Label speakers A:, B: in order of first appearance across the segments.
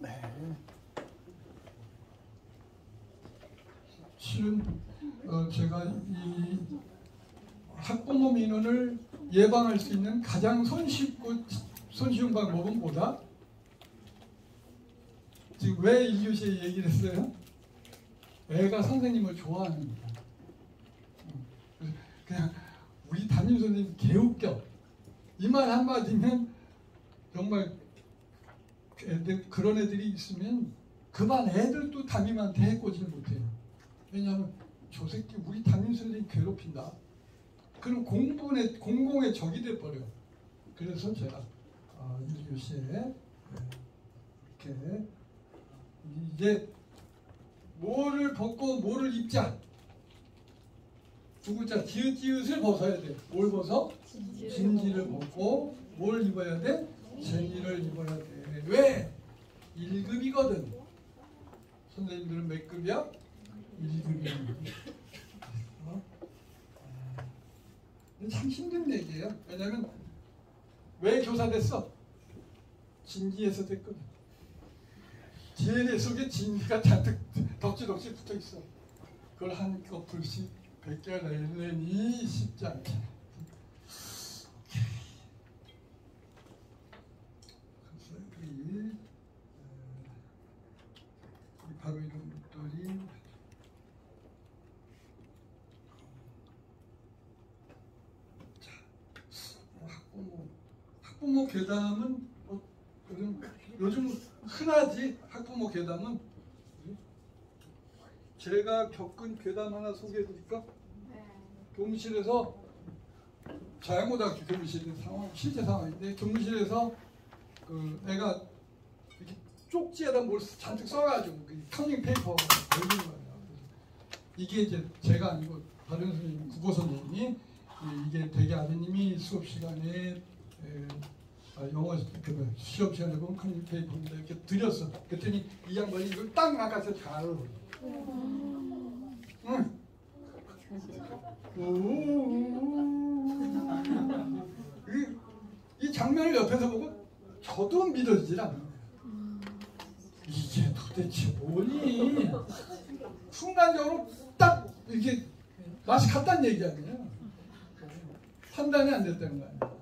A: 네. 실은 어, 제가 이 학부모 민원을 예방할 수 있는 가장 손쉽고 손쉬운 방법은 뭐다? 지금 왜 1교시에 얘기를 했어요? 애가 선생님을 좋아하는 거야. 어, 그냥 우리 담임 선생님 개웃겨. 이 말 한마디면 정말 애들, 그런 애들이 있으면 그 반 애들도 담임한테 해코지 못해요. 왜냐하면 저 새끼 우리 담임 선생님 괴롭힌다. 그럼 공분의 공공의 적이 돼 버려. 그래서 제가 어, 1교시에 이렇게 이제 뭐를 벗고 뭐를 입자. 두 글자 지읒지읒을 벗어야 돼. 뭘 벗어? 진지를 벗고 뭘 입어야 돼? 제니를 입어야 돼. 왜? 1급이거든. 선생님들은 몇 급이야? 1급이야. 어? 참 힘든 얘기예요. 왜냐면 왜 교사 됐어? 진지에서 됐거든. 지혜 속에 진리가 잔뜩 덕지덕지 붙어 있어. 그걸 한꺼풀씩 벗겨내니 쉽지 않게. 이, 바로 이런 것들이 자, 학부모 학부모 괴담은 뭐 요즘 요즘 흔하지 학부모 괴담은 제가 겪은 괴담 하나 소개해드릴까? 교무실에서 자양고등학교 교무실 상황 실제 상황인데 교무실에서 그 애가 이렇게 쪽지에다 뭘 잔뜩 써가지고 그 커닝 페이퍼 걸리는 거예요. 이게 이제 제가 아니고 다른 선생님 국어 선생님이 이게 대개 아드님이 수업 시간에 에, 아, 영어 그 시험 시간에 보면 커닝 페이퍼인데 이렇게 드렸어. 그랬더니 이 양반이 이걸 딱 나가서 잘 응. 이, 이 장면을 옆에서 보고 저도 믿어지질 않아요. 이게 도대체 뭐니? 순간적으로 딱 이렇게 맛이 갔다는 얘기 아니에요. 판단이 안 됐다는 거. 그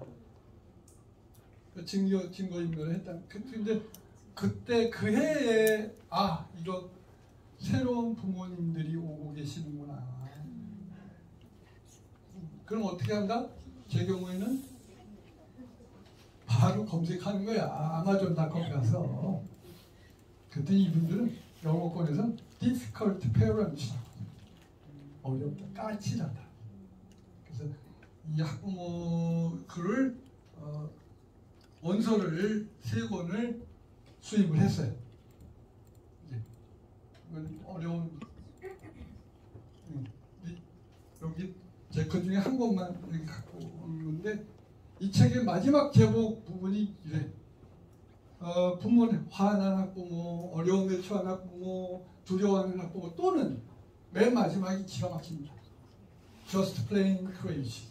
A: 증거, 증거 인멸을 했다. 그, 근데 그때 그 해에 아 이거 새로운 부모님들이 오고 계시는구나. 그럼 어떻게 한다? 제 경우에는 바로 검색하는 거야. 아마존닷컴 가서. 그랬더니 이분들은 영어권에서 difficult parents 어렵다, 까칠하다. 그래서 이 학부모 글을 어, 원서를 세 권을 수입을 했어요. 이건 어려운 음, 여기 제 것 중에 한 권만 여기 갖고 온 건데 이 책의 마지막 제목 부분이 이래. 어, 부모는 화난 학부모, 어려움에 처한 학부모, 두려워하는 학부모 또는 맨 마지막이 기가 막힙니다. Just plain crazy.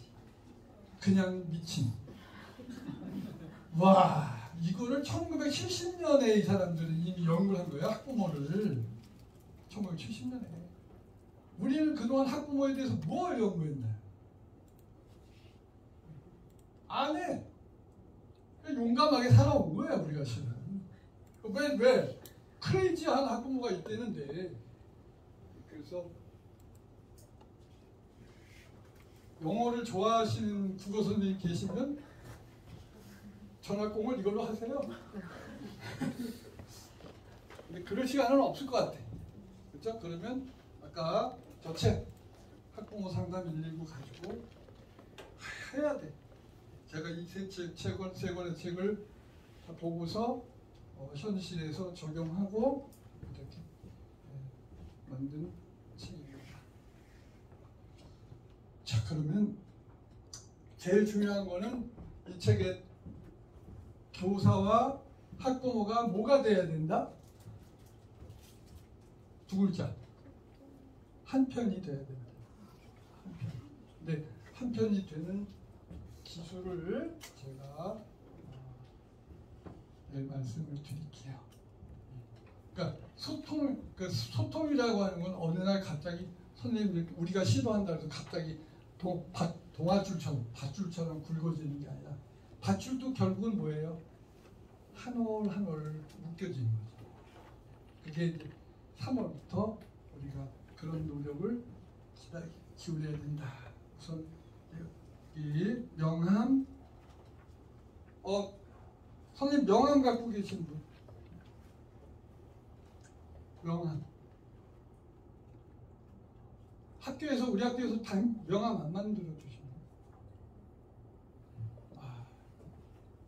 A: 그냥 미친. 와, 이거를 1970년에 이 사람들은 이미 연구를 한 거예요. 학부모를. 1970년에. 우리는 그동안 학부모에 대해서 뭘 연구했나요? 안 해. 용감하게 살아온 거야, 우리가 실은. 왜, 왜? 크레이지한 학부모가 있대는데. 그래서 영어를 좋아하시는 국어 선생님 계시면 전학공을 이걸로 하세요. 근데 그럴 시간은 없을 것 같아. 그렇죠? 그러면 아까 저책 학부모 상담 119 가지고 해야 돼. 제가 이 세 책, 권, 세 권의 책을 보고서 어, 현실에서 적용하고 이렇게 예, 만든 책입니다. 자 그러면 제일 중요한 거는 이 책의 교사와 학부모가 뭐가 돼야 된다? 두 글자. 한 편이 돼야 된다. 한 편. 근데 한 편이 되는 기술을 제가 어, 네, 말씀을 드릴게요. 소통 그 소통이라고 하는 건 어느 날 갑자기 선생님들 우리가 시도한다 해서 갑자기 동, 밭, 동아줄처럼 밧줄처럼 굵어지는 게 아니라 밧줄도 결국은 뭐예요? 한 올 한 올 묶여지는 거죠. 그게 이제 3월부터 우리가 그런 노력을 기울여야 된다. 우선 이 명함 어 선생님 명함 갖고 계신 분 명함 학교에서 우리 학교에서 단 명함 안 만들어 주시나요? 아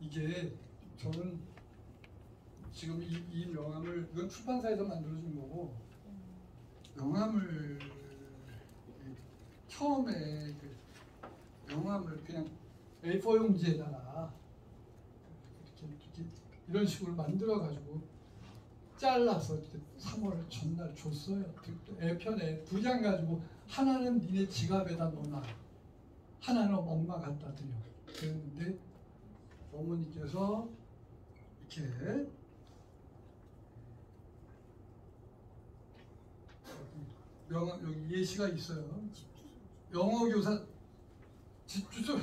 A: 이게 저는 지금 이, 이 명함을 이건 출판사에서 만들어준 거고 명함을 처음에 그 명함을 그냥 A4 용지에다가 이렇게, 이렇게 이런 식으로 만들어 가지고 잘라서 3월 전날 줬어요. 애편에 두 장 가지고 하나는 니네 지갑에다 넣어놔. 하나는 엄마 갖다 드려. 그랬는데 어머니께서 이렇게 명함 여기 예시가 있어요. 영어 교사 집 주소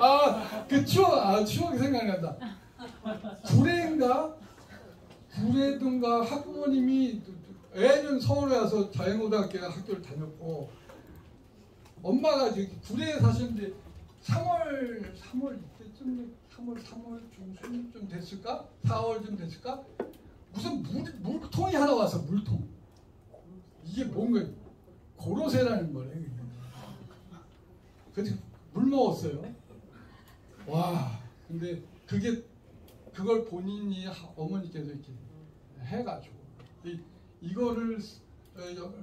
A: 아아그 추억 아 추억이 생각난다. 구례인가 구례든가 학부모님이 애는 서울에 와서 자연고등학교 학교를 다녔고 엄마가 구례에 사시는데 3월 3월 이때쯤 3월 3월 중순쯤 됐을까? 4월쯤 됐을까? 무슨 물, 물통이 하나 와서 물통. 이게 뭔가 고로쇠라는 거네 근데 물 먹었어요. 와 근데 그게 그걸 본인이 어머니께서 이렇게 해가지고. 이, 이거를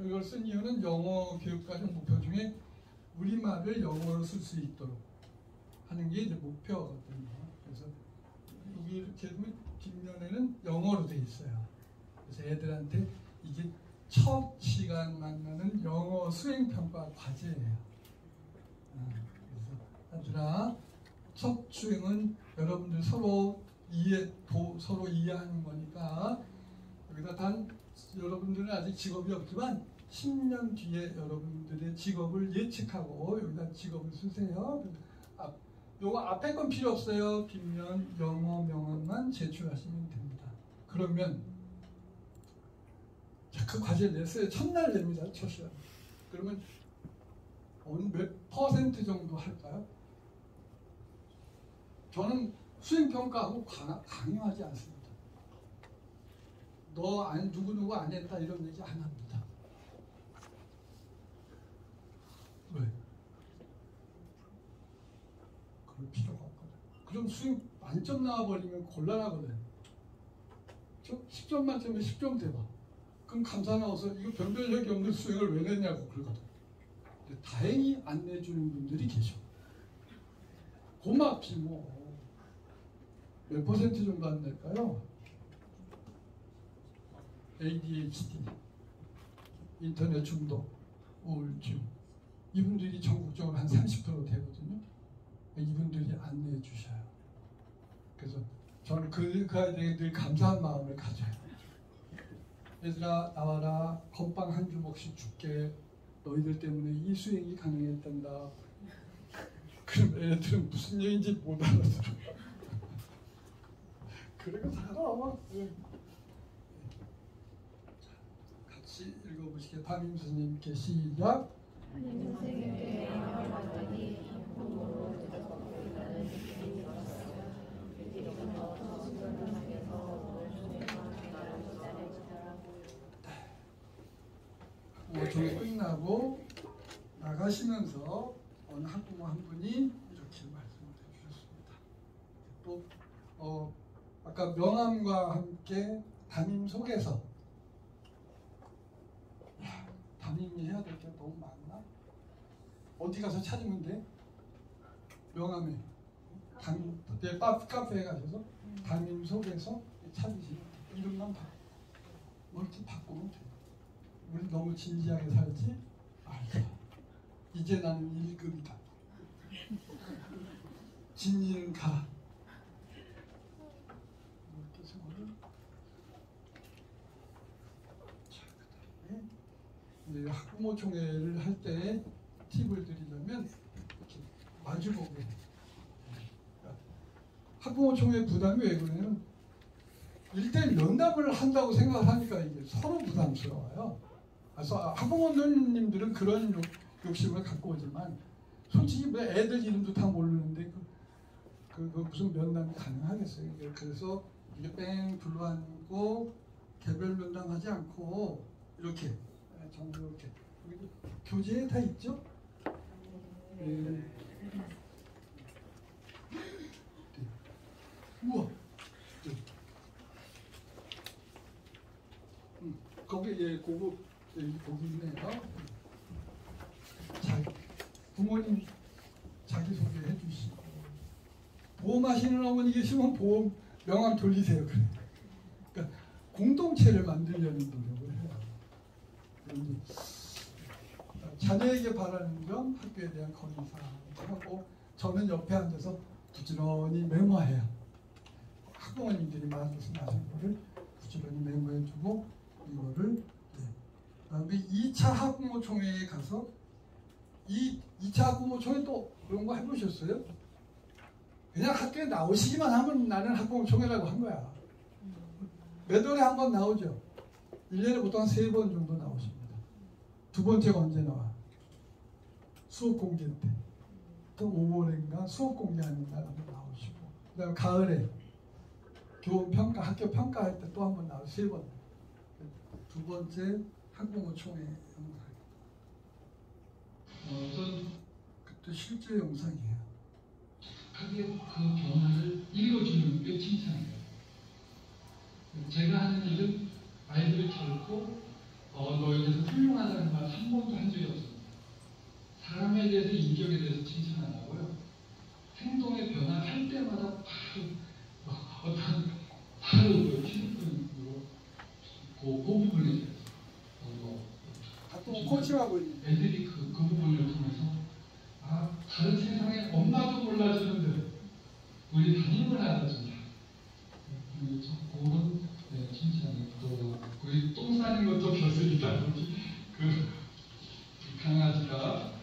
A: 이걸 쓴 이유는 영어 교육과정 목표 중에 우리말을 영어로 쓸 수 있도록 하는 게 이제 목표거든요. 그래서 여기 이렇게 보면 뒷면에는 영어로 돼 있어요. 그래서 애들한테 이게 첫 시간 만나는 영어 수행 평가 과제예요. 그래서 아들아 첫 수행은 여러분들 서로 이해 도, 서로 이해하는 거니까 여기다 단 여러분들은 아직 직업이 없지만 10년 뒤에 여러분들의 직업을 예측하고 여기다 직업을 쓰세요. 아, 요거 앞에 건 필요 없어요. 뒷면 영어 명언만 제출하시면 됩니다. 그러면 자, 그 과제를 냈어요. 첫날 됩니다. 첫 시간. 그러면 어느 몇 퍼센트 정도 할까요? 저는 수행 평가하고 강요하지 않습니다. 너 안, 누구누구 안 했다 이런 얘기 안 합니다. 왜? 그럴 필요가 없거든. 그럼 수행 만점 나와버리면 곤란하거든. 저 10점 만점에 10점 대봐. 그럼 감사 나와서 이거 변별력이 없는 수행을 왜 냈냐고 그러거든. 다행히 안 내주는 분들이 계셔. 고맙지 뭐. 몇 퍼센트 정도 안 될까요? ADHD, 인터넷 중독, 우울증 이분들이 전국적으로 한 30% 되거든요. 이분들이 안내해 주셔요. 그래서 저는 그, 그 아이들에게 늘 감사한 마음을 가져요. 얘들아 나와라 건빵 한 주먹씩 줄게 너희들 때문에 이 수행이 가능했단다. 그럼 애들은 무슨 얘기인지 못 알아들어. 그래가 살아. 같이 읽어보시게 담임 선생님께 시작. 오종 끝나고 나가시면서 어느 학부모 한 분이 이렇게 말씀을 해주셨습니다. 또 어, 아까 명함과 함께 담임 속에서 야, 담임이 해야 될 게 너무 많나? 어디 가서 찾으면 돼? 명함에 담임 내 카페에 가셔서 담임 속에서 참지 이름만 바꾸 멀티 바꾸면 돼. 우리 너무 진지하게 살지 말자. 이제 나는 1급이다. 진지는 가. 그 학부모 총회를 할 때 팁을 드리자면 이렇게 마주보고 학부모 총회 부담이 왜 그러냐면 일대일 면담을 한다고 생각하니까 이게 서로 부담스러워요. 그래서 학부모님들은 그런 욕, 욕심을 갖고 오지만 솔직히 뭐 애들 이름도 다 모르는데 그, 그, 그 무슨 면담이 가능하겠어요. 그래서 이게 뺑 둘러앉고 개별 면담하지 않고 이렇게 예, 전부 이렇게 여기도 교재에 다 있죠. 예. 네. 우와. 네. 음, 거기 예 고급 예, 거기 있네요. 자, 부모님 자기 소개해 주시고 보험 하시는 어머니 계시면 보험 명함 돌리세요. 그래. 그러니까 공동체를 만들려는 노력을 해요. 자녀에게 바라는 점, 학교에 대한 건의사항 하고 저는 옆에 앉아서 부지런히 메모해요. 학부모님들이 하신 거를 부지런히 메모해주고 이거를 네. 그다음에 2차 학부모 총회에 가서 이 2차 학부모 총회 또 그런 거 해보셨어요? 그냥 학교에 나오시기만 하면 나는 학부모 총회라고 한 거야. 몇 월에 한 번 나오죠. 1년에 보통 한 세 번 정도 나오십니다. 두 번째가 언제 나와? 수업 공개 때. 또 5월인가 수업 공개하는 날 한번 나오시고. 그 다음에 가을에 교원 평가, 학교 평가할 때 또 한 번 나오고 세 번. 두 번째 학부모 총회 영상. 어, 전 그때 실제 영상이에요.
B: 크게 그 변화를 이루어주는 게 칭찬이에요. 제가 하는 일은 아이들을 결코 어, 너에 대해서 훌륭하다는 말 한 번도 한 적이 없습니다. 사람에 대해서 인격에 대해서 칭찬 안 하고요. 행동의 변화할 때마다 바로 어, 어떤 그 피드백으로 그, 그 부분에 대해서 어, 뭐,
A: 있는.
B: 애들이 그, 그 부분을 통해서 아 다른 세상에 엄마도 몰라주는데 우리 담임을 알아준다. 그리고 저 그런 네, 칭찬이 또 우리 똥 싸는 것도 벼슬이다. 그 강아지가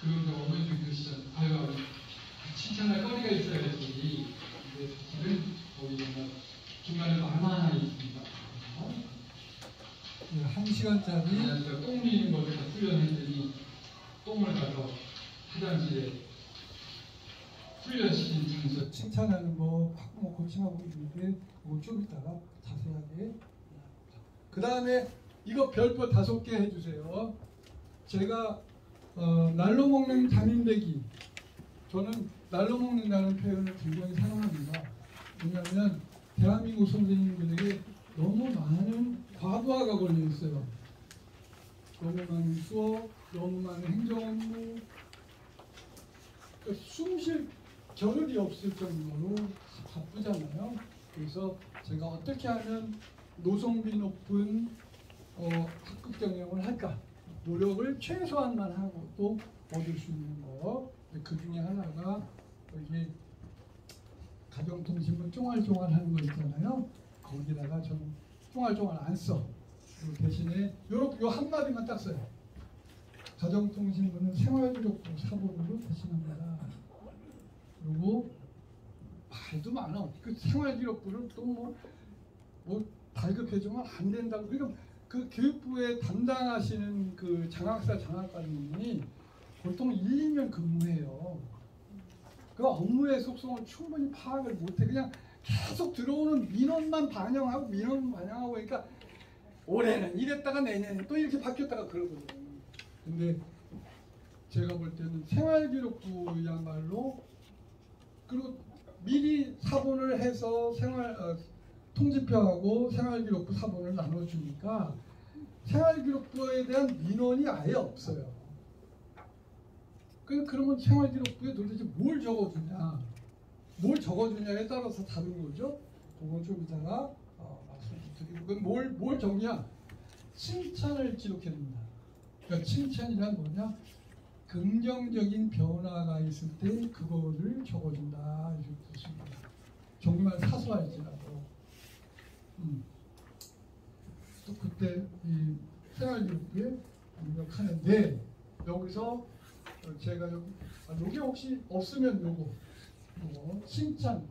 B: 그런데 어머니들 그러시잖아요. 아유 칭찬할 거리가 있어야지. 거기 정말 중간에 얼마나 있습니다. 어?
A: 네, 한 시간짜리
B: 제가 똥 미는 거를 다 훈련했더니 똥을 가서 화장실에 훈련시킨 장소
A: 칭찬하는 거 학부모 코칭하고 있는데 이거 좀 이따가 자세하게 그 다음에 이거 별표 다섯 개 해주세요 제가 어, 날로 먹는 담임배기 저는 날로 먹는다는 표현을 굉장히 사랑합니다 왜냐하면 대한민국 선생님들에게 너무 많은 과부하가 걸려 있어요 너무 많은 수업 너무 많은 행정 업무 그러니까 숨쉴 겨를이 없을 정도로 바쁘잖아요. 그래서 제가 어떻게 하면 노성비 높은 어, 학급 경영을 할까 노력을 최소한만 하고 또 얻을 수 있는 거. 그 중에 하나가 여기 가정통신문 쫑알쫑알 하는 거 있잖아요. 거기다가 저는 쫑알쫑알 안 써. 그리고 대신에 요렇게 요 한마디만 딱 써요. 가정통신문은 생활기록부 사본으로 대신합니다. 그리고 말도 많아. 그 생활기록부를 또뭐 뭐 발급해주면 안 된다고. 그러니까 그 교육부에 담당하시는 그 장학사 장학관님이 보통 1, 2년 근무해요. 그 업무의 속성을 충분히 파악을 못해. 그냥 계속 들어오는 민원만 반영하고 민원 반영하고 그러니까 올해는 이랬다가 내년에 또 이렇게 바뀌었다가 그러거든요. 근데 제가 볼 때는 생활기록부야말로 그리고 미리 사본을 해서 생활 어, 통지표하고 생활기록부 사본을 나눠주니까 생활기록부에 대한 민원이 아예 없어요. 그 그러면 생활기록부에 도대체 뭘 적어주냐, 뭘 적어주냐에 따라서 다른 거죠. 그건 좀 이따가 어, 말씀드리고 그건 뭘, 뭘 적냐? 칭찬을 기록해줍니다. 그러니까 칭찬이란 뭐냐? 긍정적인 변화가 있을 때 그거를 적어준다 이렇게 뜻입니다. 정말 사소할지라도 음. 또그 그때 이 생활교육에 입력하는데 여기서 어, 제가 여기 아, 여기 혹시 없으면 요거 요거 칭찬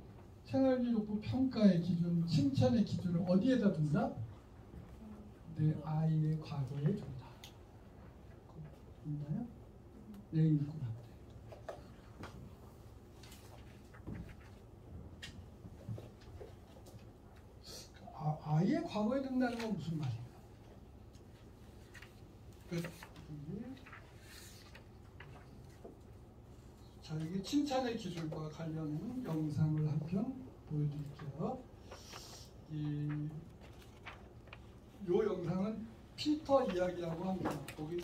A: 생활교육부 평가의 기준 칭찬의 기준을 어디에다 둔다? 내 아이의 과거에 둔다. 있나요? 네 있구나. 아, 아이의 과거에 둔다는 건 무슨 말이에요? 그, 여기. 자 여기 칭찬의 기술과 관련된 영상을 한 편 보여드릴게요. 이, 요 영상은 피터 이야기라고 합니다. 거기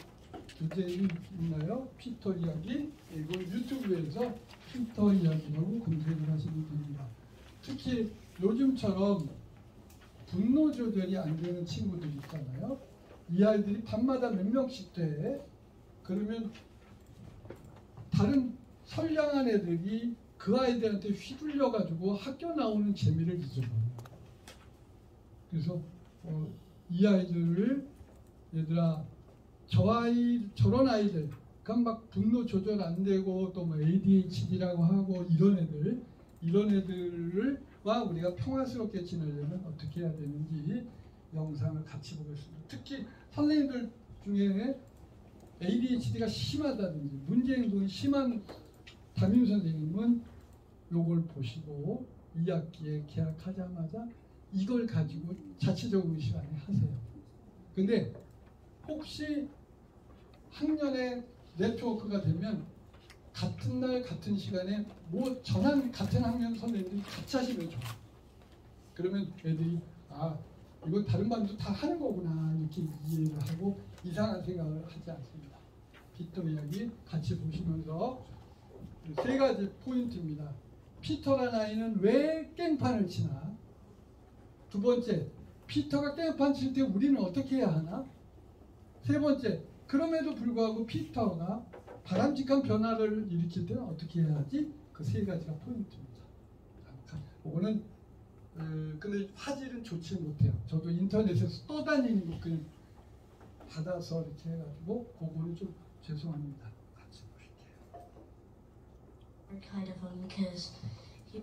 A: 주제는 있나요? 피터 이야기. 이거 유튜브에서 피터 이야기라고 검색을 하시면 됩니다. 특히 요즘처럼 분노 조절이 안 되는 친구들 있잖아요. 이 아이들이 밤마다 몇 명씩 돼. 그러면 다른 선량한 애들이 그 아이들한테 휘둘려 가지고 학교 나오는 재미를 잊어버려요. 그래서 어, 이 아이들을 얘들아 저 아이 저런 아이들 그냥 막 분노 조절 안 되고 또 뭐 ADHD라고 하고 이런 애들 이런 애들과 우리가 평화스럽게 지내려면 어떻게 해야 되는지 영상을 같이 보겠습니다. 특히 선생님들 중에 ADHD가 심하다든지 문제 행동이 심한 담임 선생님은 요걸 보시고 2학기에 개학하자마자 이걸 가지고 자체적으로 시간에 하세요. 근데 혹시 학년에 네트워크가 되면 같은 날 같은 시간에 뭐 전한 같은 학년 선생님들이 같이 하시면 좋아. 그러면 애들이 아 이건 다른 반도 다 하는 거구나 이렇게 이해를 하고 이상한 생각을 하지 않습니다. 피터 이야기 같이 보시면서 세 가지 포인트입니다. 피터라는 아이는 왜 깽판을 치나? 두 번째, 피터가 깽판 칠 때 우리는 어떻게 해야 하나? 세 번째, 그럼에도 불구하고 피터가 바람직한 변화를 일으킬 때는 어떻게 해야 하지? 그 세 가지가 포인트입니다. 이거는 어, 근데 화질은 좋지 못해요. 저도 인터넷에서 떠다니는 거 그냥 받아서 이렇게 해가지고 그거는 좀 죄송합니다. 같이 보실게요.
C: were kind of fun because he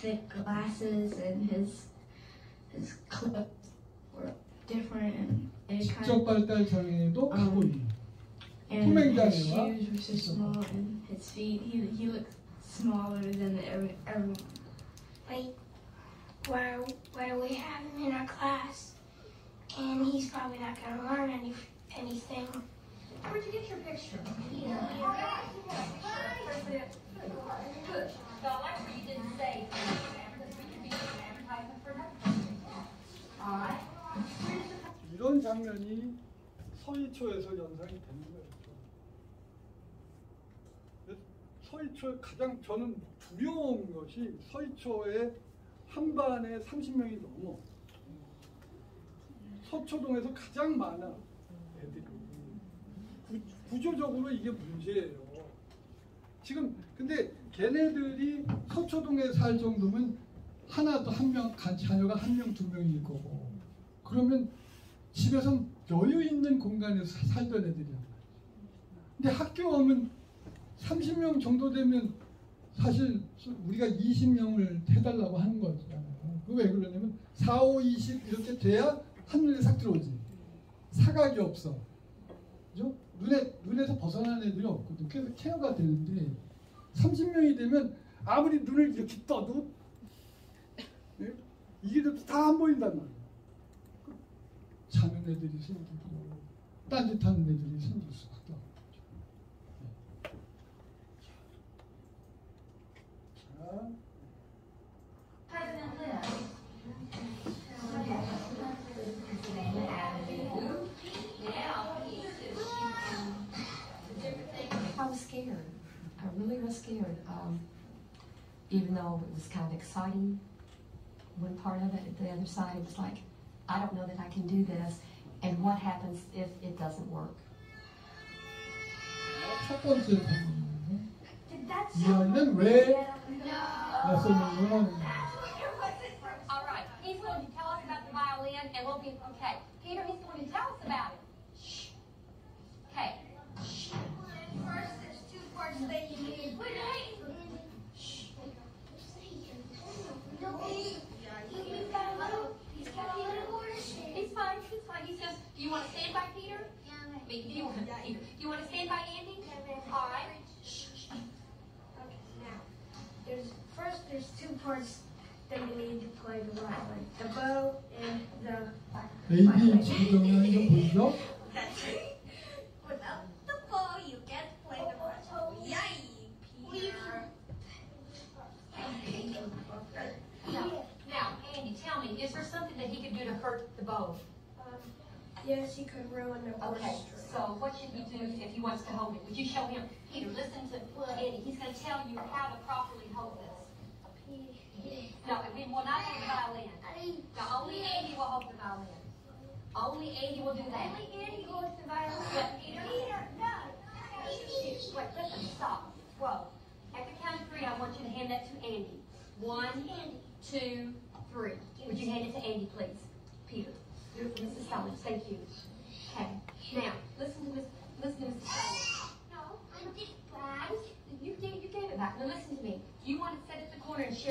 C: thick glasses and his his clips were different and it kind
A: 직접
C: of
A: 발달 장애도
C: 음.
A: 하고 있는
C: and
A: 투명장애와
C: his shoes were so
A: 직접
C: small and his feet he he looked smaller than every everyone.
D: like where where we have him in our class, and he's probably not going to learn any anything.
E: Where'd you get your picture?
D: You know,
E: Good. So I like what you didn't say.
A: 이런 장면이 서희초에서 연상이 되는 거예요. 서희초에 가장 저는 두려운 것이 서희초에 한 반에 30명이 넘어. 서초동에서 가장 많아. 구, 구조적으로 이게 문제예요. 지금 근데 걔네들이 서초동에 살 정도면 하나 또 한 명 자녀가 한 명 두 명일 거고 그러면 집에서 여유 있는 공간에서 사- 살던 애들이야. 근데 학교 오면 30명 정도 되면 사실 우리가 20명을 해달라고 하는 거잖아요. 그왜 그러냐면 4, 5, 20 이렇게 돼야 한눈에 싹 들어오지. 사각이 없어. 그죠? 눈에, 눈에서 벗어나는 애들이 없거든. 그래서 케어가 되는데 30명이 되면 아무리 눈을 이렇게 떠도 예? 이게 다안 보인단 말이야. 자는 애들이 생기고 딴짓하는 애들이 생길 수밖에 없는 거죠. 네. 자,
F: Um, even though it was kind of exciting, one part of it, the other side, it was like, I don't know that I can do this. And what happens if it doesn't work?
D: Did that sound
A: yeah, red?
D: No.
A: That's was
E: All right. He's going to tell us about the violin, and we'll be okay. Peter, he's going to tell us about it.
D: parts that you need
E: to
D: play the. The bow and the you can't play the violin.
E: Now, now, Andy, tell me, is there something that he could do to hurt the bow?
D: Um, yes, he could ruin the orchestra.
E: Okay, so what should he do if he wants to hold it? Would you show him, Peter, listen to Andy. He's going to tell you how to properly hold it. No, we will not hold the violin. No, only Andy will hold the violin. Only Andy will do that.
D: Only Andy holds the violin.
E: But Peter,
D: no.
E: wait, listen, stop. Whoa. At the count of three, I want you to hand that to Andy. One, two, three. Would you hand it to Andy, please? Peter. Do it for Mrs. Summers. Thank you. Okay. Now, listen to Miss. Listen to Mrs. Summers.
D: No, I did
E: You gave, you gave it back. Now listen to me. You want to sit at the corner and share with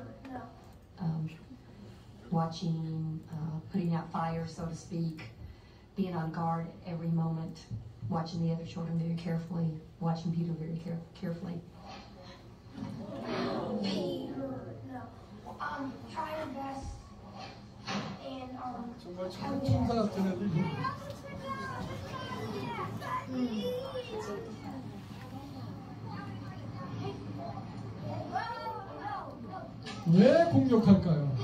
D: No.
F: Um, watching, uh, putting out fires, so to speak, being on guard every moment, watching the other children very carefully, watching Peter very care- carefully.
D: Peter. No. Um, try your best. And, um,
A: 정말 천- 천사 같은 애들이 왜 공격할까요?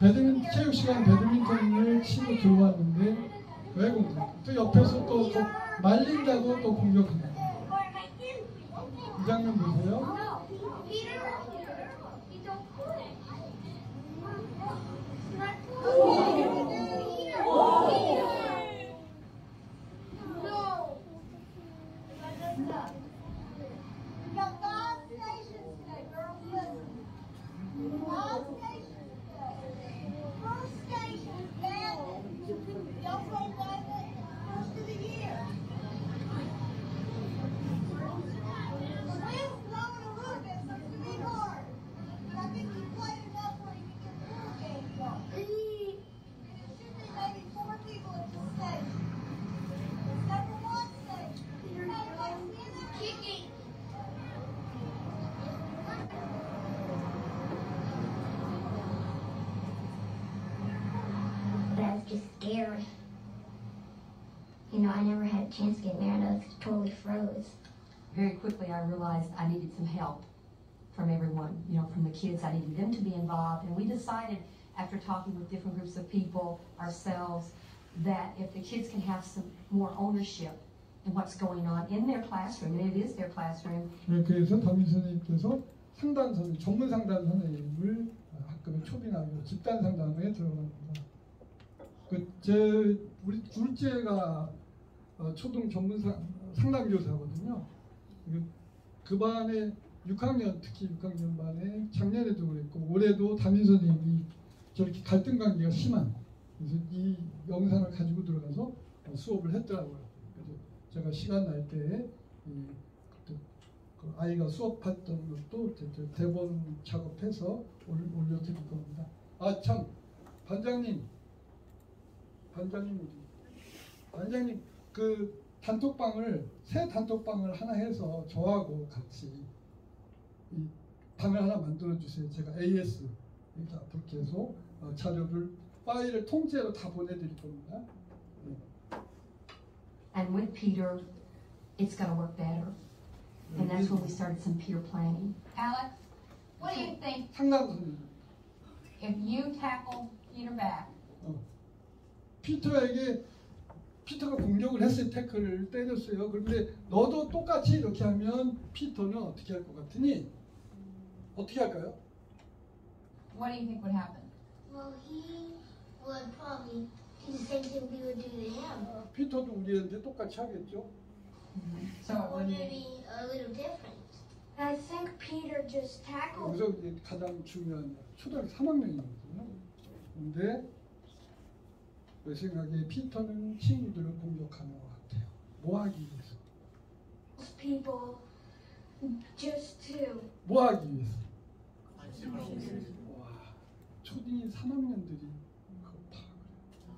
A: 배드민 체육 시간 배드민턴을 치고 들어왔는데 왜 공격? 또 옆에서 또, 또 말린다고 또 공격합니다. 이 장면 보세요.
C: chance to get married. I was totally froze.
F: Very quickly, I realized I needed some help from everyone, you know, from the kids. I needed them to be involved. And we decided, after talking with different groups of people, ourselves, that if the kids can have some more ownership in what's going on in their classroom, and it is their classroom,
A: 네, 그래서 담임 선생님께서 상담 선생님, 전문 상담 선생님을 학급에 초빙하고 집단 상담에 들어갑니다. 그제 우리 둘째가 어, 초등 전문 상, 상담 교사거든요. 그, 그 반에 6학년 특히 6학년 반에 작년에도 그랬고 올해도 담임 선생님이 저렇게 갈등 관계가 심한 그래서 이 영상을 가지고 들어가서 어, 수업을 했더라고요. 그래서 제가 시간 날 때에 이 그때 그 아이가 수업했던 것도 대본 작업해서 올, 올려드릴 겁니다. 아 참 반장님, 반장님? 반장님 그 단톡방을 새 단톡방을 하나 해서 저하고 같이 이 방을 하나 만들어 주세요. 제가 AS 이렇게 앞으로 계속 어, 자료를 파일을 통째로 다 보내드릴 겁니다. 네.
F: and with Peter, it's going to work better. And that's when we started some peer planning.
E: Alex, what do you think
A: 상담 선생님.
E: if you tackle Peter back?
A: 어. 피터에게 피터가 공격을 했어요. 태클을 때렸어요. 그런데 너도 똑같이 이렇게 하면 피터는 어떻게 할 것 같으니? 어떻게 할까요?
G: What do you think would happen?
D: Well, he would probably do the same thing we would do to him.
A: 아, 피터도 우리한테 똑같이 하겠죠.
G: So it
D: Or
G: would
D: maybe a little different. I think Peter just tackled.
A: 여기서 이제 가장 중요한 초등학교 3학년이거든요. 근데 내 생각에 피터는 친구들을 공격하는 것 같아요. 뭐 하기 위해서?
D: people just to
A: 뭐 하기 위해서? 와, 초딩 3학년들이 그거 다 그래요.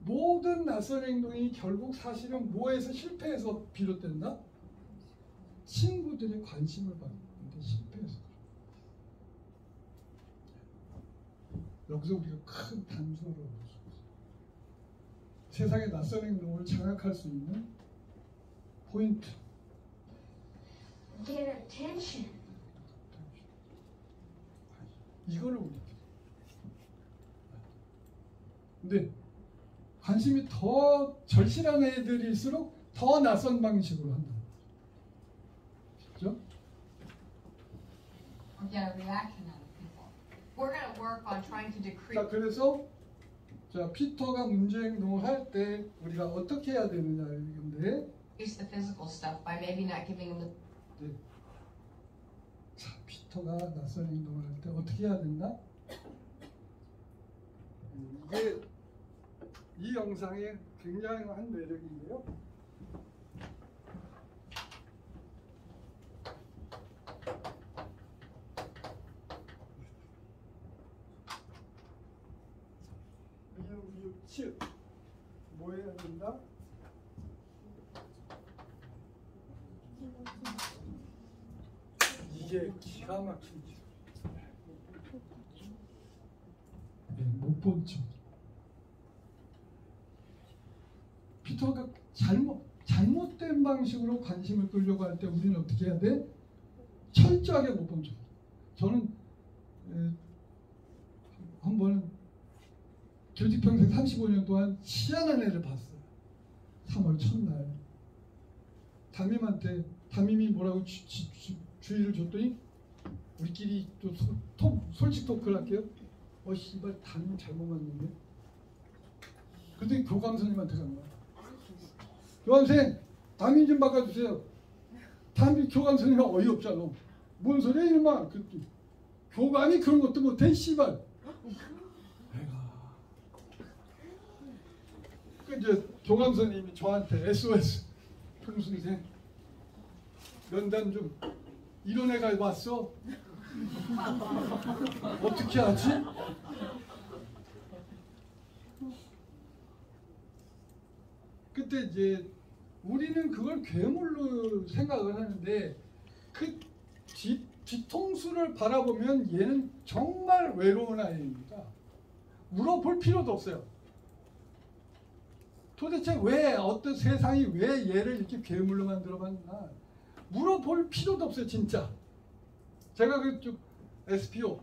A: 모든 낯선 행동이 결국 사실은 뭐에서 실패해서 비롯된다? 친구들의 관심을 받는데 실패해서 그래요. 여기서 우리가 큰 단서를 얻을 수 있어요. 세상의 낯선 행동을 장악할 수 있는 포인트.
D: get attention.
A: 이거를 우리 근데 관심이 더 절실한 애들일수록 더 낯선 방식으로 한다. 그죠?
G: Reaction? We're going to work on trying to decrease.
A: 자 그래서 자 피터가 문제 행동을 할 때 우리가 어떻게 해야 되느냐 이건데
G: Increase the physical stuff by maybe not giving them the
A: 네. 자 피터가 낯선 행동을 할 때 어떻게 해야 된다? 음, 이게 이 영상의 굉장한 매력인데요. 미음, 미음, 치읓 뭐 해야 된다? 이게 기가 막힌. 네, 못본 척. 피터가 잘못 잘못된 방식으로 관심을 끌려고 할 때 우리는 어떻게 해야 돼? 철저하게 못본 척. 저는 에, 한 번은 교직 평생 35년 동안 희한한 애를 봤어요. 3월 첫날 담임한테 담임이 뭐라고 주, 주, 주, 주의를 줬더니 우리끼리 또 소, 톡, 솔직 토크를 할게요. 어 씨발 담임 잘못 맞는데. 근데 교감 선생님한테 간 거야. 교감 선생 담임 좀 바꿔주세요. 담임 교감 선생님 어이없잖아. 뭔 소리야 이놈아. 그, 교감이 그런 것도 못해 씨발. 내가 그 이제 교감 선생님이 저한테 SOS 평순생 면담 좀 이런 애가 왔어 어떻게 하지? 그때 이제 우리는 그걸 괴물로 생각을 하는데 그 뒤, 뒤통수를 바라보면 얘는 정말 외로운 아이입니다. 물어볼 필요도 없어요. 도대체 왜 어떤 세상이 왜 얘를 이렇게 괴물로 만들어봤나? 물어볼 필요도 없어요 진짜. 제가 그쪽 SPO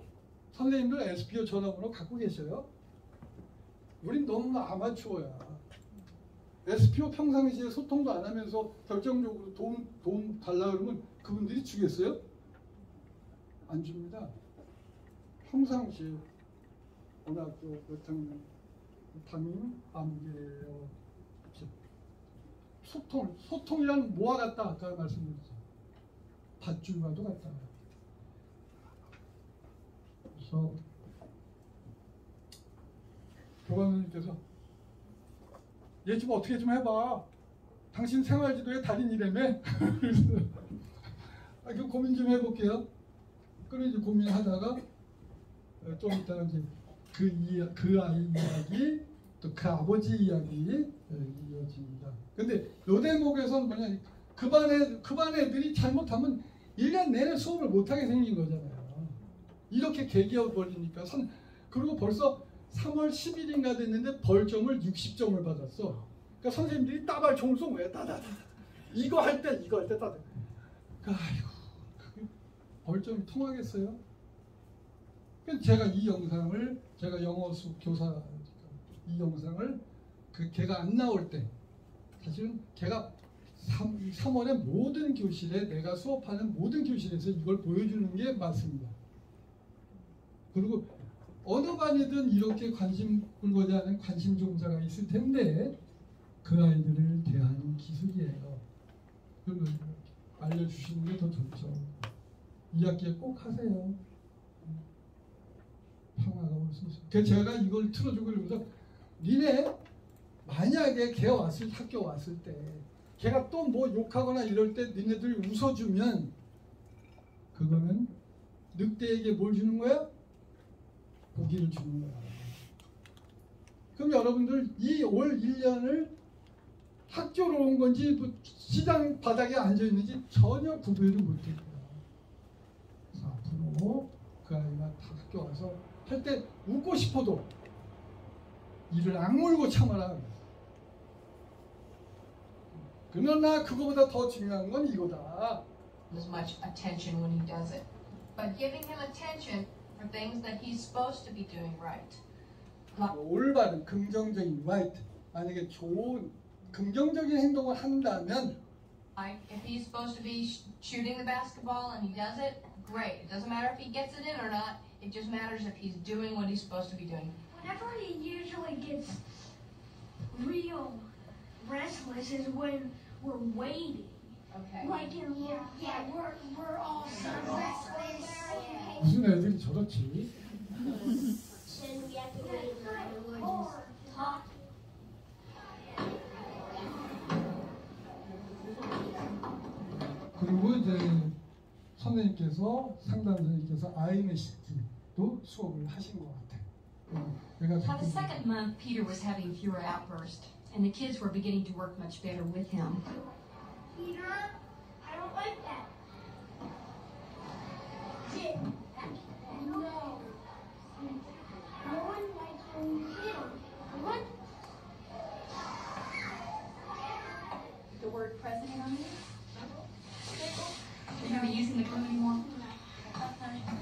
A: 선생님들 SPO 전화번호 갖고 계셔요? 우린 너무 아마추어야. SPO 평상시에 소통도 안 하면서 결정적으로 돈, 돈 달라 그러면 그분들이 주겠어요? 안 줍니다. 평상시에 어느 학교 몇 학년 담임 아무개요 소통 소통이란 뭐와 같다? 아까 말씀드렸죠. 밧줄과도 같다. 그래서 교관님께서 얘 좀 어떻게 좀 해봐. 당신 생활지도의 달인이라며 그래서 아, 그 고민 좀 해볼게요. 그래 이제 고민하다가 어, 좀 이따가 이제 그, 이, 그 아이 이야기 또 그 아버지 이야기 예, 이어집니다. 근데 요 대목에서는 뭐냐 그 반에 그반 애들이 잘못하면 1년 내내 수업을 못하게 생긴 거잖아요. 이렇게 개기어 버리니까 선 그리고 벌써 3월 10일인가 됐는데 벌점을 60점을 받았어. 그러니까 선생님들이 따발 총을 쏜 거야. 따다다. 이거 할 때 이거 할 때 따다. 아이고 그게 벌점이 통하겠어요? 그래서 제가 이 영상을 제가 영어 수 교사 이 영상을 그 걔가 안 나올 때 사실은 걔가 3, 3월에 모든 교실에 내가 수업하는 모든 교실에서 이걸 보여주는 게 맞습니다. 그리고 어느 반이든 이렇게 관심 끌고자 하는 관심 종자가 있을 텐데 그 아이들을 대하는 기술이에요. 그걸 알려주시는 게 더 좋죠. 2학기에 꼭 하세요. 평화가 올 수 있어요. 제가 이걸 틀어주고 그러면서 니네 만약에 걔 왔을 학교 왔을 때 걔가 또 뭐 욕하거나 이럴 때 니네들 웃어주면 그거는 늑대에게 뭘 주는 거야? 고기를 주는 거야. 그럼 여러분들 이 올 1년을 학교로 온 건지 뭐 시장 바닥에 앉아 있는지 전혀 구별을 못해요. 그래서 앞으로 그 아이가 다 학교 와서 할 때 웃고 싶어도 이를 악물고 참아라. 그러나 그거보다 더 중요한 건 이거다.
G: as much attention when he does it. But giving him attention for things that he's supposed to be doing right.
A: 올바른 긍정적인 right 만약에 좋은 긍정적인 행동을 한다면
G: Like if he's supposed to be sh- shooting the basketball and he does it, great. It doesn't matter if he gets it in or not. It just matters if he's doing what he's supposed to be doing.
D: Whenever he usually gets real restless is when we're waiting.
G: Okay.
D: Like in yeah, yeah, we're we're all so restless.
A: 무슨 애들이 저렇지?
D: Then we have to wait or talk.
A: 그리고 이제 선생님께서 상담 선생님께서 아이메시티도 수업을 하신 것 같아요.
F: By the second month, Peter was having fewer outbursts, and the kids were beginning to work much better with him.
D: Peter, I don't like that. Sit. No. No one likes when you him. What?
F: The word president on it? You're going to using the glue anymore?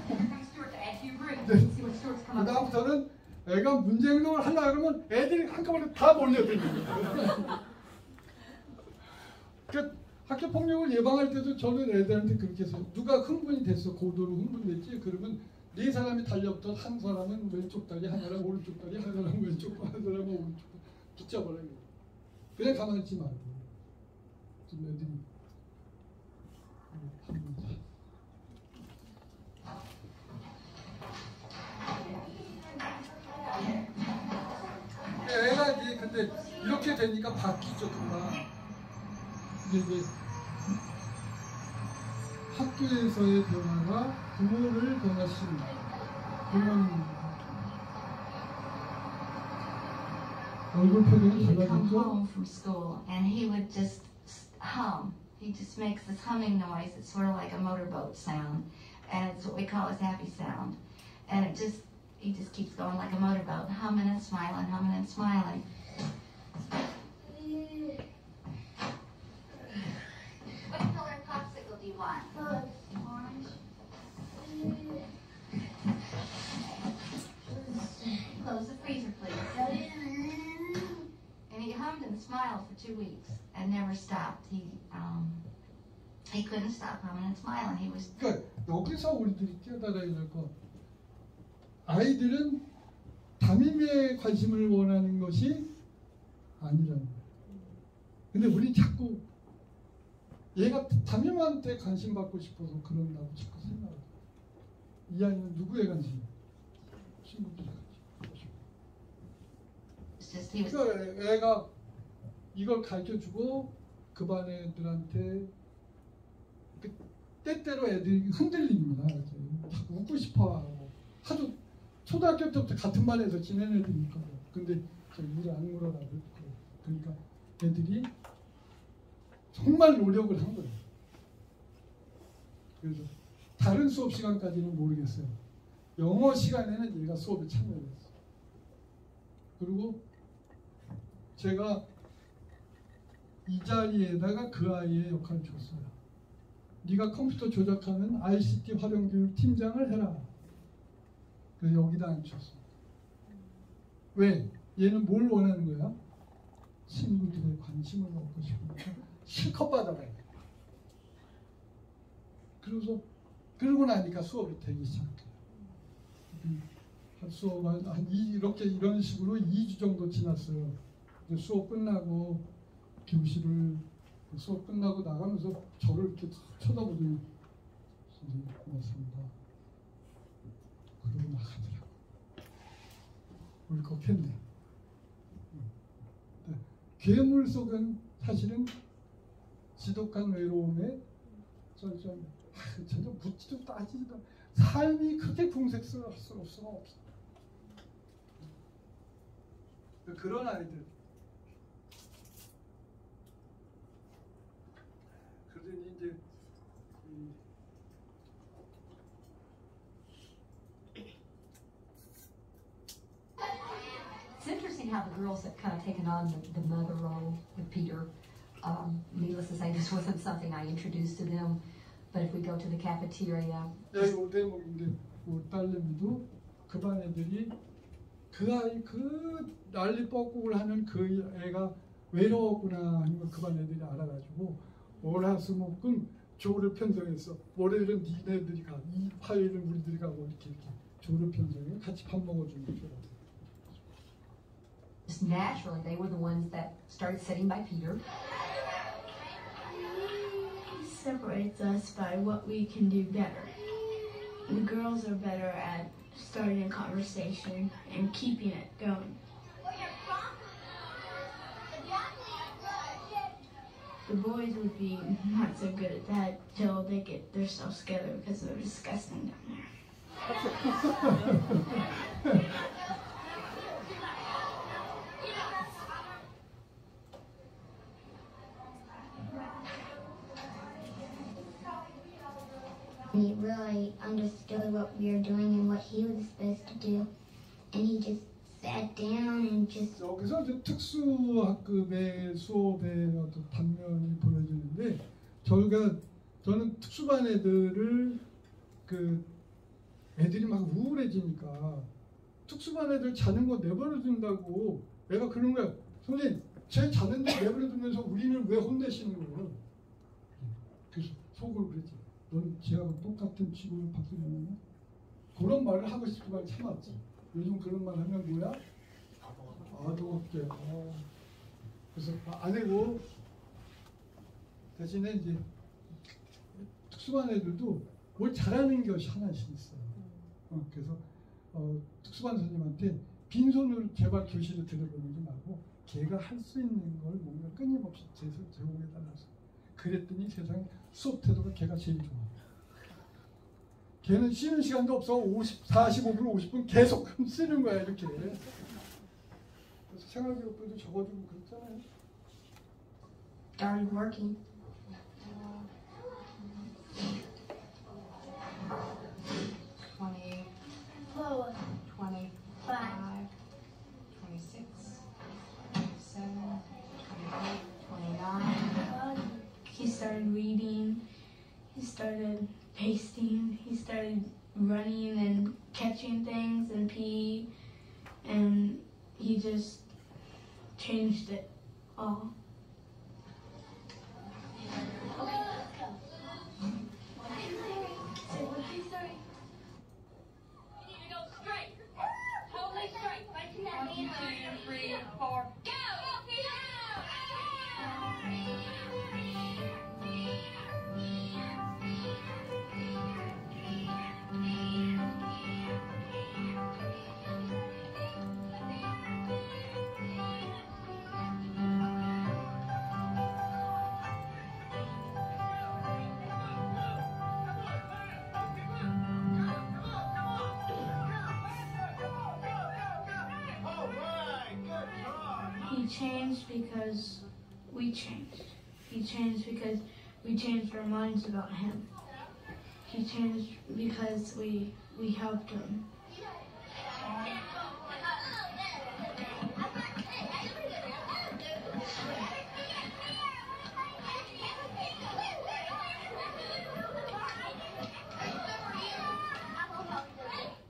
F: Bring Stuart to add. Do you agree? See what Stuart's
A: 그
F: come up with.
A: 애가 문제 행동을 하려 그러면 애들이 한꺼번에 다 거예요. 그 학교 폭력을 예방할 때도 저는 애들한테 그렇게 해서 누가 흥분이 됐어 고도로 흥분됐지? 그러면 네 사람이 달려붙어 한 사람은 왼쪽 다리 한 사람 오른쪽 다리 한 사람 왼쪽 한 사람은 오른쪽 붙잡아라. 그냥 가만히 있지 말고. 좀 애들이 애가 이제 근데 이렇게 되니까 바뀌죠 금방 이게 이제 학교에서의 변화가 부모를 변화시킵니다 부모님 얼굴 표정이
C: He would come
A: 달라지죠
C: home from school and he would just hum. He just makes this humming noise. It's sort of like a motorboat sound, and it's what we call his happy sound. And it just he just keeps going like a motorboat, humming and smiling, humming and smiling.
E: What color popsicle do you want?
D: Uh, orange.
C: Close the freezer, please. And he hummed and smiled for two weeks and never stopped. He um, he couldn't stop humming and smiling. He was
A: 그러니까 여기서 우리들이 깨달아야 될 거 아이들은 담임의 관심을 원하는 것이 아니라는 거예요. 근데 우리 자꾸 얘가 담임한테 관심 받고 싶어서 그런다고 자꾸 생각해요. 이 아이는 누구의 관심이야? 친구들의 관심. 그러니까 애가 이걸 가르쳐주고 그 반 애들한테 그 때때로 애들이 흔들립니다. 자꾸 웃고 싶어하고 하도 초등학교 때부터 같은 반에서 지낸 애들이니까 근데 저 일을 안 물어라 그랬고 그러니까 애들이 정말 노력을 한 거예요. 그래서 다른 수업 시간까지는 모르겠어요. 영어 시간에는 얘가 수업에 참여했어요. 그리고 제가 이 자리에다가 그 아이의 역할을 줬어요. 네가 컴퓨터 조작하는 ICT 활용 교육 팀장을 해라. 그래서 여기다 앉혔어. 왜? 얘는 뭘 원하는 거야? 친구들의 관심을 얻고 싶으니까 실컷 받아가야 돼. 그래서 그러고 나니까 수업이 되기 시작해요. 음, 한 이렇게 이런 식으로 2주 정도 지났어요. 수업 끝나고 교실을 수업 끝나고 나가면서 저를 이렇게 탁 쳐다보더니 선생님 고맙습니다. 그러고 나가더라고. 울컥했네. 괴물 속은 사실은 지독한 외로움에 아, 전혀 묻지도 따지지도 않- 삶이 그렇게 궁색스러울 수가 없어. 그런 아이들 그러더니 이제 이
F: It's interesting how the girls have kind of taken on the, the mother role with Peter. Um, needless to say, this wasn't something I introduced to them, but if we go to the cafeteria,
A: 여기 올 대목인데 그 딸내미도 그반 애들이 그 아이 그 난리 뻐꾸를 하는 그 애가 외로웠구나 하는 걸 그반 애들이 알아가지고 월화수목금 조를 편성했어 월요일은 니네들이 가이 화요일은 우리들이 가고 이렇게 이렇게 조를 편성해 같이 밥 먹어주는 거죠.
F: Just naturally, they were the ones that started sitting by Peter.
D: He separates us by what we can do better. The girls are better at starting a conversation and keeping it going. The boys would be not so good at that till they get themselves together because they're disgusting down there.
H: He really understood what we were doing and what he was supposed to do. And he just sat down and just
A: 여기서 이제 특수학급의 수업의 어떤 단면이 보여지는데 저희가 저는 특수반 애들을 그 애들이 막 우울해지니까 특수반 애들 자는 거 내버려 둔다고 애가 그런 거야. 선생님 쟤 자는데 내버려 두면서 우리는 왜 혼내시는 거예요? 그래서 속으로 그랬지 넌 쟤하고 똑같은 취급을 받으려면 그런 말을 하고 싶지만 참았지 요즘 그런 말 하면 뭐야 없게. 어. 그래서 안 해고 대신에 이제 특수반 애들도 뭘 잘하는 것이 하나씩 있어요. 어, 그래서 어, 특수반 선생님한테 빈손으로 제발 교실에 들여보내지 말고 걔가 할 수 있는 걸 뭔가 끊임없이 제, 제공해 달라서 그랬더니 세상에 수업 태도가 걔가 제일 좋아. 걔는 쉬는 시간도 없어 50, 45분, 50분 계속 쓰는 거야 이렇게. 그래서 생활교육부도 적어주고 그랬잖아요.
D: Started working.
G: Twenty,
D: Whoa. Changed because we changed. He changed because we changed our minds about him. He changed because we we helped him.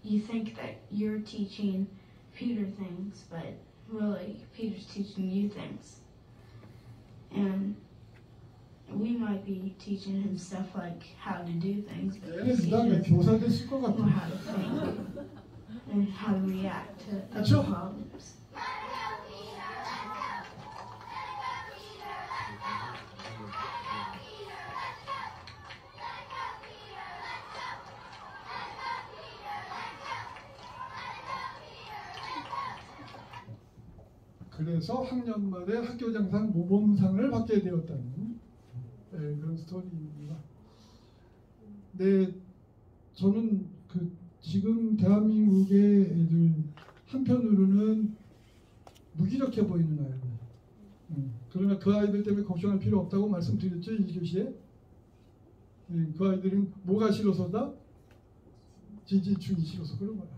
D: You think that you're teaching Peter things, but really, Peter's teaching you things. And we might be teaching him stuff like how to do things, but how to think and how to react to problems.
A: 그래서 학년 말에 학교장상 모범상을 받게 되었다는 네, 그런 스토리입니다. 네, 저는 그 지금 대한민국의 애들 한편으로는 무기력해 보이는 아이들. 음, 그러나 그 아이들 때문에 걱정할 필요 없다고 말씀드렸죠 이 교시에. 네, 그 아이들은 뭐가 싫어서다? 지지충이 싫어서 그런 거야.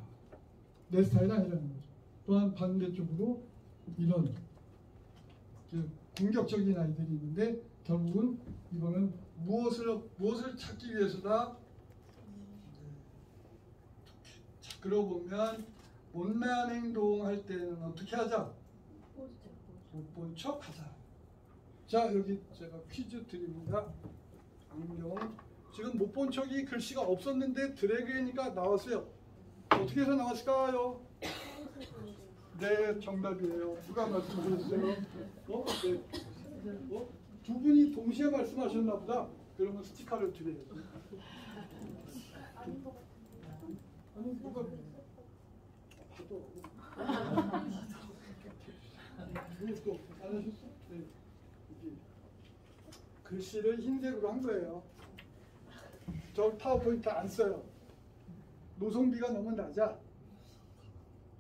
A: 내 스타일 아니라는 거죠. 또한 반대쪽으로 이런 공격적인 아이들이 있는데 결국은 이거는 무엇을 무엇을 찾기 위해서다. 자, 그러고 보면 못난 행동할 때는 어떻게 하자? 못본척 하자. 자 여기 제가 퀴즈 드립니다. 안경 지금 못 본 척이 글씨가 없었는데 드래그니까 나왔어요. 어떻게 해서 나왔을까요? 네, 정답이에요. 누가 말씀하셨어요? 어? 네. 어? 두 분이 동시에 말씀하셨나 보다. 그러면 스티커를 드려야지. 아니, 누가 봐도. 누구 안 하셨어? 네. 여기. 글씨를 흰색으로 한 거예요. 저 파워포인트 안 써요. 노성비가 너무 낮아.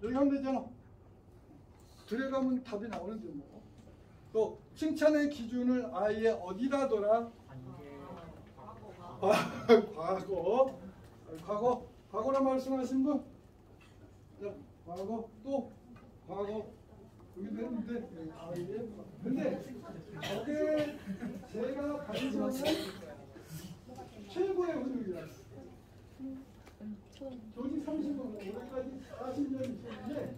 A: 여기 하면 되잖아. 들어가면 답이 나오는데 뭐. 또 칭찬의 기준을 아예 어디다 둬라? 아, 과거. 과거. 과거라 말씀하신 분? 자, 과거 또 과거. 여기도 했는데 네, 아예. 근데 저게 제가 가르치는 최고의 훈육이야. 조직 30년, 올해까지 40년 있었는데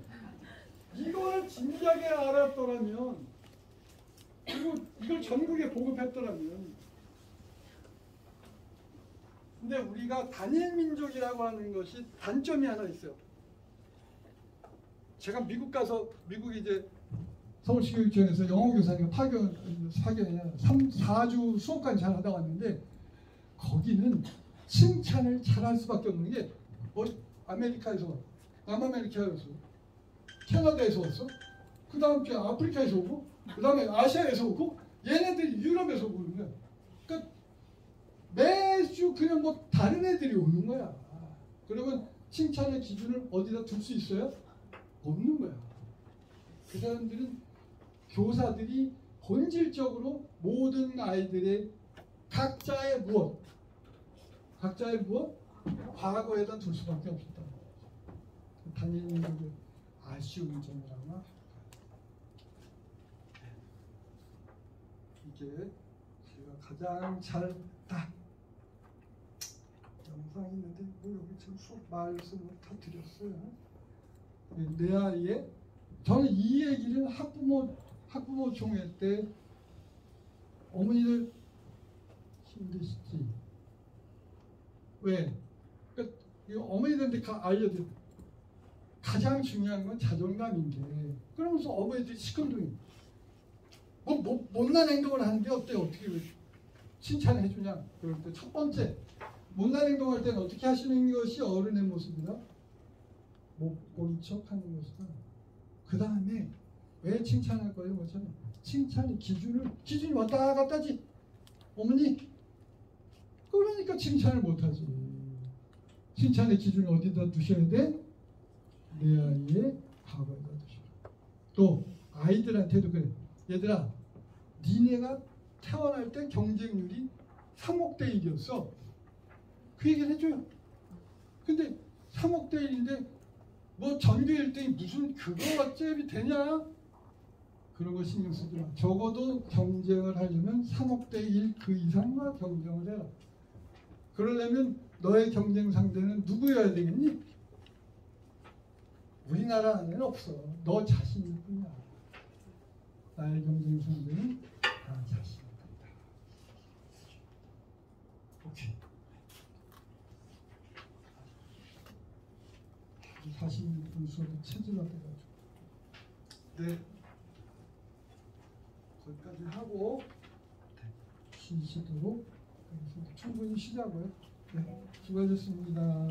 A: 이걸 진작에 알았더라면 그리고 이걸 전국에 보급했더라면 근데 우리가 단일 민족이라고 하는 것이 단점이 하나 있어요. 제가 미국 가서 미국 이제 서울시 교육청에서 영어 교사니까 파견 파견이야 3, 4주 수업까지 잘 하다 왔는데 거기는 칭찬을 잘 할 수밖에 없는 게 어, 아메리카에서 남아메리카에서 캐나다에서 왔어. 그 다음 주 아프리카에서 오고, 그 다음에 아시아에서 오고, 얘네들이 유럽에서 오는 거야. 그러니까 매주 그냥 뭐 다른 애들이 오는 거야. 그러면 칭찬의 기준을 어디다 둘 수 있어요? 없는 거야. 그 사람들은 교사들이 본질적으로 모든 아이들의 각자의 무엇, 각자의 무엇, 과거에다 둘 수밖에 없었다. 단일 민족의 아쉬운 점이라고나 할까요? 이게 제가 가장 잘다 영상이 있는데 뭐 여기 지금 수업 말씀을 다 드렸어요. 네, 내 아이의 저는 이 얘기를 학부모 학부모 총회 때 어머니들 힘드시지 왜? 그러니까 이 어머니들한테 가- 알려드려 가장 중요한 건 자존감인 게 그러면서 어머니들이 시큰둥이. 뭐, 뭐 못난 행동을 하는데 어때? 어떻게 칭찬해 주냐? 그럴 때 첫 번째 못난 행동할 때는 어떻게 하시는 것이 어른의 모습이다? 못 보는 척하는 것이다. 그 다음에 왜 칭찬할 거예요? 뭐잖아요 칭찬의 기준을 기준이 왔다 갔다지. 어머니 그러니까 칭찬을 못하지. 칭찬의 기준을 어디다 두셔야 돼? 내 아이의 과거에다 두셔라. 또 아이들한테도 그래. 얘들아, 니네가 태어날 때 경쟁률이 3억 대 1이었어. 그 얘기를 해줘요. 근데 3억 대 1인데 뭐 전교 1등이 무슨 그거 잽이 되냐? 그런 거 신경 쓰지 마. 적어도 경쟁을 하려면 3억 대 1 그 이상과 경쟁을 해라. 그러려면 너의 경쟁 상대는 누구여야 되겠니? 우리나라 안에는 없어. 너 자신일 뿐이야. 나의 경쟁 상대는 나 자신일 뿐이다. 오케이. 자신 분수도 체질화 돼가지고. 네. 거기까지 하고 쉬시도록 하겠습니다. 충분히 쉬자고요. 네. 수고하셨습니다.